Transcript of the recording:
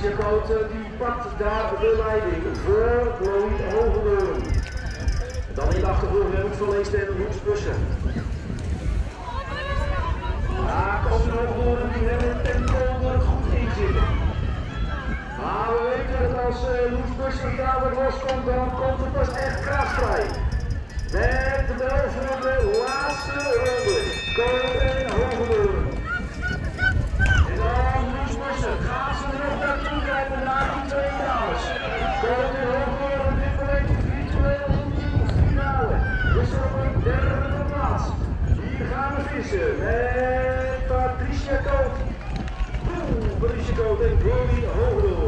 Koten die pakt daar de leiding voor Chloe Hogendoorn. Dan in de achtergrond Hoek van Leest en Hoeks Bussen. Ja, Koten Hogendoorn die hebben het tempo goed in zitten. Maar we weten dat als uh, Hoeks Bussen dadelijk loskomt, dan komt het pas echt krachtvrij. Met voor de laatste Hier gaan we vissen met Patricia Koot. Patricia Koot en Chloe Hogendoorn.